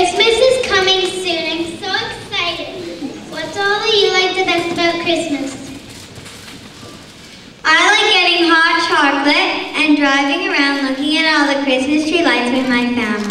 Christmas is coming soon. I'm so excited. What's all that you like the best about Christmas? I like getting hot chocolate and driving around looking at all the Christmas tree lights with my family.